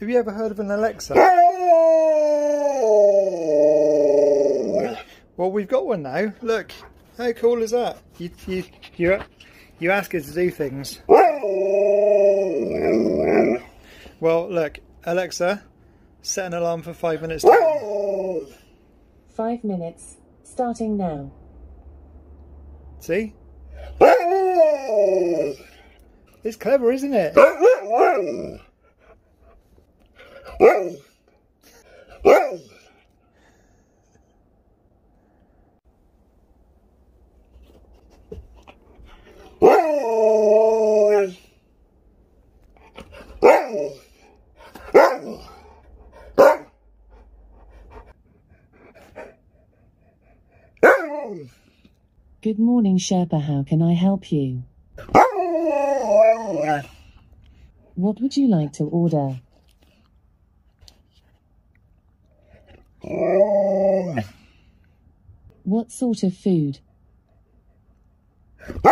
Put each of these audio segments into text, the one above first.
Have you ever heard of an Alexa? Well, we've got one now. Look, how cool is that? You you you you ask it to do things. Well, look, Alexa, set an alarm for five minutes. Time. Five minutes, starting now. See? It's clever, isn't it? Good morning, Sherpa. How can I help you? What would you like to order? What sort of food?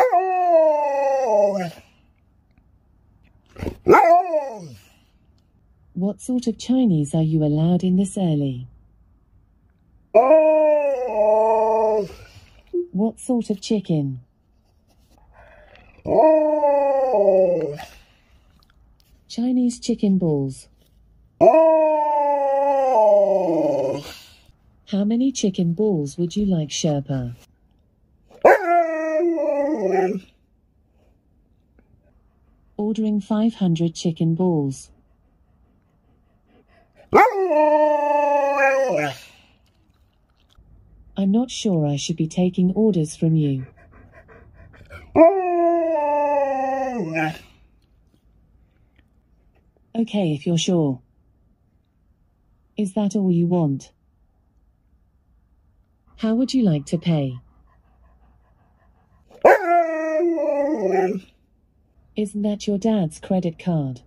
What sort of Chinese are you allowed in this early? What sort of chicken? Chinese chicken balls. How many chicken balls would you like, Sherpa? Ordering 500 chicken balls. I'm not sure I should be taking orders from you. Okay, if you're sure. Is that all you want? How would you like to pay? Isn't that your dad's credit card?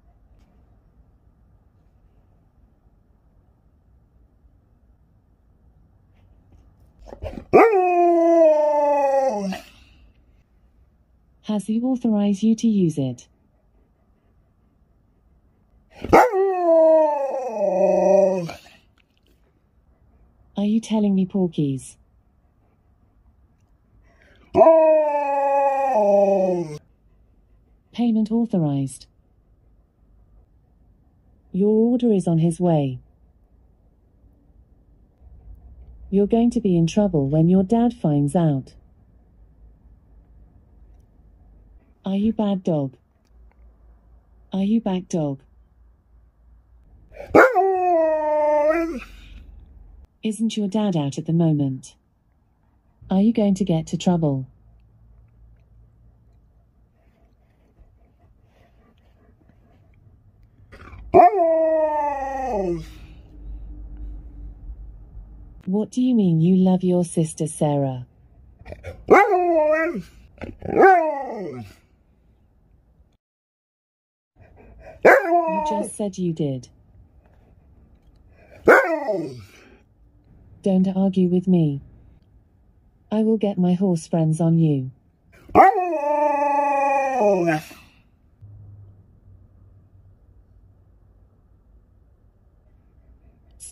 Has he authorized you to use it? Are you telling me porkies? Payment authorized. Your order is on his way. You're going to be in trouble when your dad finds out. Are you bad dog? Are you back dog? Isn't your dad out at the moment? Are you going to get to trouble? What do you mean you love your sister Sarah? You just said you did. Don't argue with me. I will get my horse friends on you.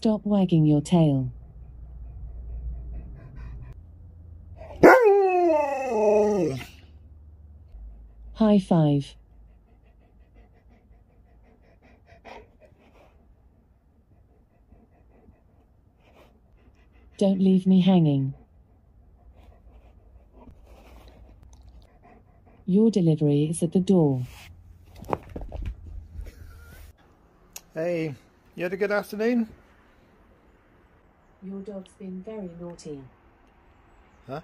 Stop wagging your tail. High five. Don't leave me hanging. Your delivery is at the door. Hey, you had a good afternoon? Your dog's been very naughty. Huh?